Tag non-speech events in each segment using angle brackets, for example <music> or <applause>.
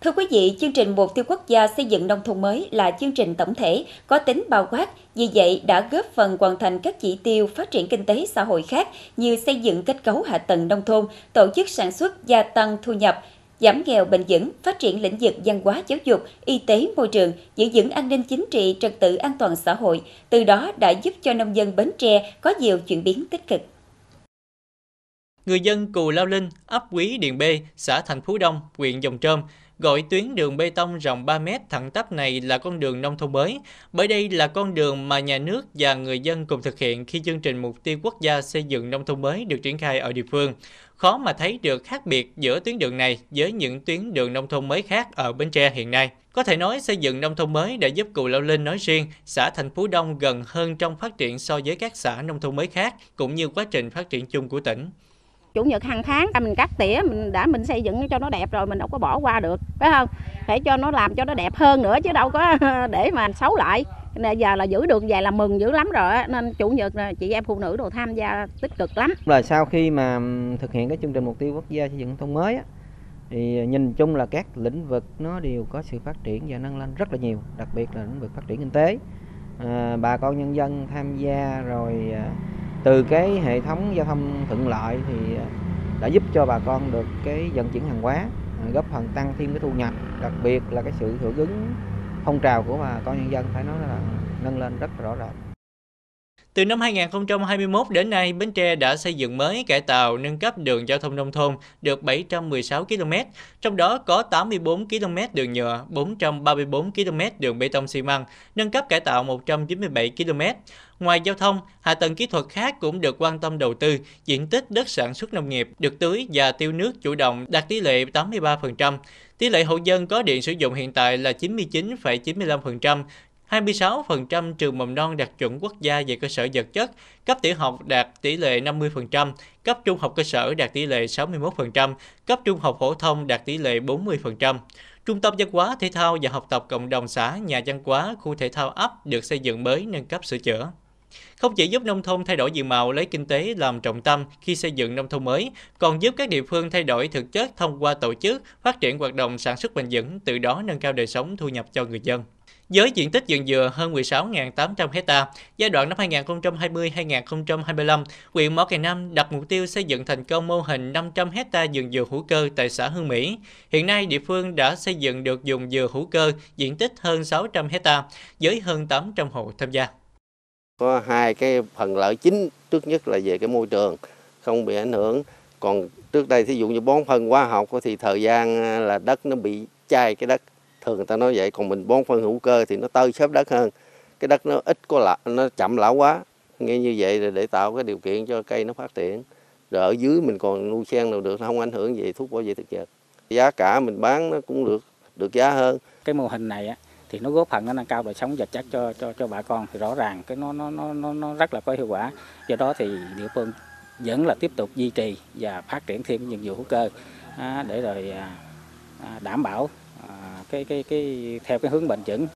Thưa quý vị, chương trình Mục tiêu Quốc gia xây dựng nông thôn mới là chương trình tổng thể, có tính bao quát, vì vậy đã góp phần hoàn thành các chỉ tiêu phát triển kinh tế xã hội khác như xây dựng kết cấu hạ tầng nông thôn, tổ chức sản xuất, gia tăng thu nhập, giảm nghèo bền vững, phát triển lĩnh vực văn hóa giáo dục, y tế môi trường, giữ vững an ninh chính trị, trật tự an toàn xã hội. Từ đó đã giúp cho nông dân Bến Tre có nhiều chuyển biến tích cực. Người dân Cù Lao Linh, ấp Quý Điền B, xã Thành Phú Đông, huyện Dòng Trôm gọi tuyến đường bê tông rộng 3 mét thẳng tắp này là con đường nông thôn mới, bởi đây là con đường mà nhà nước và người dân cùng thực hiện khi chương trình mục tiêu quốc gia xây dựng nông thôn mới được triển khai ở địa phương. Khó mà thấy được khác biệt giữa tuyến đường này với những tuyến đường nông thôn mới khác ở Bến Tre hiện nay. Có thể nói xây dựng nông thôn mới đã giúp Cù Lao Linh nói riêng, xã Thành Phú Đông gần hơn trong phát triển so với các xã nông thôn mới khác, cũng như quá trình phát triển chung của tỉnh chủ nhật hàng tháng à, mình cắt tỉa mình đã mình xây dựng cho nó đẹp rồi mình đâu có bỏ qua được phải không? Phải cho nó làm cho nó đẹp hơn nữa chứ đâu có <laughs> để mà xấu lại. Nên giờ là giữ được vậy là mừng dữ lắm rồi nên chủ nhật là chị em phụ nữ đồ tham gia tích cực lắm. Là sau khi mà thực hiện cái chương trình mục tiêu quốc gia xây dựng nông thôn mới á, thì nhìn chung là các lĩnh vực nó đều có sự phát triển và nâng lên rất là nhiều đặc biệt là lĩnh vực phát triển kinh tế. À, bà con nhân dân tham gia rồi à, từ cái hệ thống giao thông thuận lợi thì à, đã giúp cho bà con được cái vận chuyển hàng hóa à, góp phần tăng thêm cái thu nhập. Đặc biệt là cái sự hưởng ứng phong trào của bà con nhân dân phải nói là nâng lên rất rõ rệt từ năm 2021 đến nay, Bến Tre đã xây dựng mới, cải tạo, nâng cấp đường giao thông nông thôn được 716 km, trong đó có 84 km đường nhựa, 434 km đường bê tông xi măng, nâng cấp cải tạo 197 km. Ngoài giao thông, hạ tầng kỹ thuật khác cũng được quan tâm đầu tư, diện tích đất sản xuất nông nghiệp được tưới và tiêu nước chủ động đạt tỷ lệ 83%. Tỷ lệ hộ dân có điện sử dụng hiện tại là 99,95%, 26% trường mầm non đạt chuẩn quốc gia về cơ sở vật chất, cấp tiểu học đạt tỷ lệ 50%, cấp trung học cơ sở đạt tỷ lệ 61%, cấp trung học phổ thông đạt tỷ lệ 40%. Trung tâm văn hóa, thể thao và học tập cộng đồng xã, nhà văn hóa, khu thể thao ấp được xây dựng mới nâng cấp sửa chữa. Không chỉ giúp nông thôn thay đổi diện mạo lấy kinh tế làm trọng tâm khi xây dựng nông thôn mới, còn giúp các địa phương thay đổi thực chất thông qua tổ chức, phát triển hoạt động sản xuất bền vững, từ đó nâng cao đời sống thu nhập cho người dân. Với diện tích vườn dừa hơn 16.800 hecta, giai đoạn năm 2020-2025, huyện Mỏ Cày Nam đặt mục tiêu xây dựng thành công mô hình 500 hecta vườn dừa hữu cơ tại xã Hương Mỹ. Hiện nay, địa phương đã xây dựng được vùng dừa hữu cơ diện tích hơn 600 hecta với hơn 800 hộ tham gia. Có hai cái phần lợi chính, trước nhất là về cái môi trường, không bị ảnh hưởng. Còn trước đây thí dụ như bón phân hóa học thì thời gian à, là đất nó bị chai cái đất thường người ta nói vậy. Còn mình bón phân hữu cơ thì nó tơi xốp đất hơn. Cái đất nó ít có lạ nó chậm lão quá. Nghe như vậy để tạo cái điều kiện cho cây nó phát triển. Rồi ở dưới mình còn nuôi sen nào được không ảnh hưởng gì thuốc bảo vệ thực vật. Giá cả mình bán nó cũng được được giá hơn. Cái mô hình này á thì nó góp phần nó nâng cao đời sống vật chất cho cho cho bà con. Thì rõ ràng cái nó nó nó nó rất là có hiệu quả. Do đó thì địa phương vẫn là tiếp tục duy trì và phát triển thêm những vụ hữu cơ à, để rồi à, à đảm bảo cái cái cái theo cái hướng bền vững.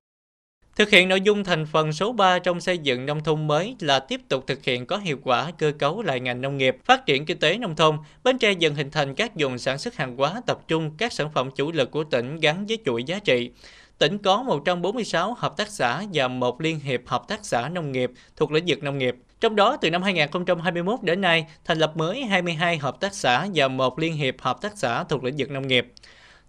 Thực hiện nội dung thành phần số 3 trong xây dựng nông thôn mới là tiếp tục thực hiện có hiệu quả cơ cấu lại ngành nông nghiệp, phát triển kinh tế nông thôn. Bến Tre dần hình thành các vùng sản xuất hàng hóa tập trung các sản phẩm chủ lực của tỉnh gắn với chuỗi giá trị. Tỉnh có 146 hợp tác xã và một liên hiệp hợp tác xã nông nghiệp thuộc lĩnh vực nông nghiệp. Trong đó, từ năm 2021 đến nay, thành lập mới 22 hợp tác xã và một liên hiệp hợp tác xã thuộc lĩnh vực nông nghiệp.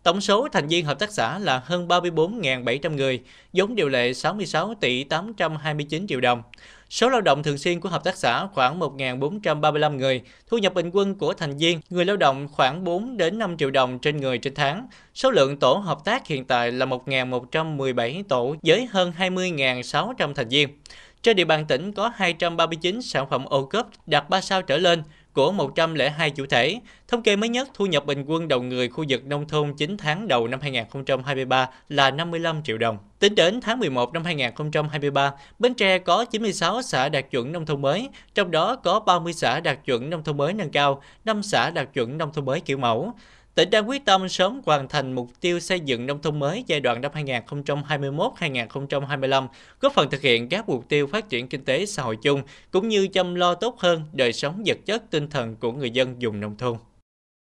Tổng số thành viên hợp tác xã là hơn 34.700 người, vốn điều lệ 66 tỷ 829 triệu đồng. Số lao động thường xuyên của hợp tác xã khoảng 1.435 người, thu nhập bình quân của thành viên, người lao động khoảng 4 đến 5 triệu đồng trên người trên tháng. Số lượng tổ hợp tác hiện tại là 1.117 tổ với hơn 20.600 thành viên. Trên địa bàn tỉnh có 239 sản phẩm ô cốp đạt 3 sao trở lên, của 102 chủ thể. Thống kê mới nhất thu nhập bình quân đầu người khu vực nông thôn 9 tháng đầu năm 2023 là 55 triệu đồng. Tính đến tháng 11 năm 2023, Bến Tre có 96 xã đạt chuẩn nông thôn mới, trong đó có 30 xã đạt chuẩn nông thôn mới nâng cao, 5 xã đạt chuẩn nông thôn mới kiểu mẫu. Tỉnh đang quyết tâm sớm hoàn thành mục tiêu xây dựng nông thôn mới giai đoạn năm 2021-2025, góp phần thực hiện các mục tiêu phát triển kinh tế xã hội chung, cũng như chăm lo tốt hơn đời sống vật chất tinh thần của người dân vùng nông thôn.